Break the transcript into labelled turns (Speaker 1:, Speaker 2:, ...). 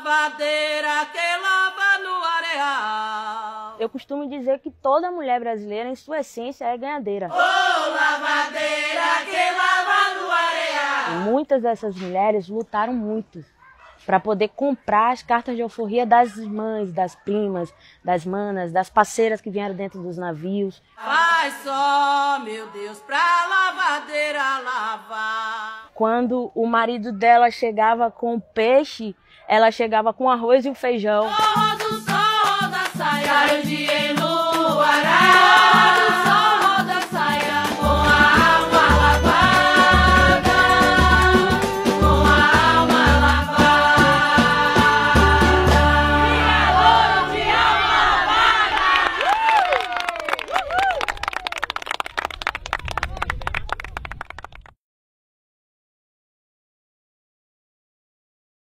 Speaker 1: lavadeira que lava no areal.
Speaker 2: Eu costumo dizer que toda mulher brasileira, em sua essência, é ganhadeira.
Speaker 1: Ô lavadeira que lava no areal.
Speaker 2: E muitas dessas mulheres lutaram muito para poder comprar as cartas de alforria das mães, das primas, das manas, das parceiras que vieram dentro dos navios.
Speaker 1: Faz só, meu Deus, pra lavadeira lavar.
Speaker 2: Quando o marido dela chegava com peixe, ela chegava com arroz e o feijão.